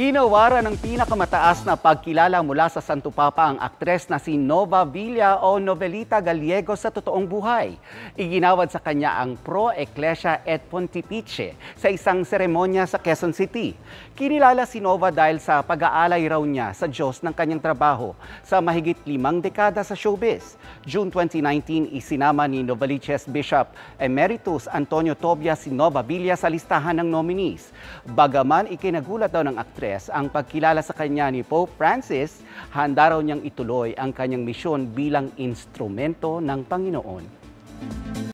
Ginawara ng pinakamataas na pagkilala mula sa Santo Papa ang aktres na si Nova Villa o Novelita Gallego sa totoong buhay. Iginawad sa kanya ang Pro Ecclesia et Pontifice sa isang seremonya sa Quezon City. Kinilala si Nova dahil sa pag-aalay raw niya sa Diyos ng kanyang trabaho sa mahigit limang dekada sa showbiz. June 2019, isinama ni Novaliches Bishop Emeritus Antonio Tobia si Nova Villa sa listahan ng nominees. Bagaman ikinagulat daw ng aktres ang pagkilala sa kanya ni Pope Francis, handa raw niyang ituloy ang kanyang misyon bilang instrumento ng Panginoon.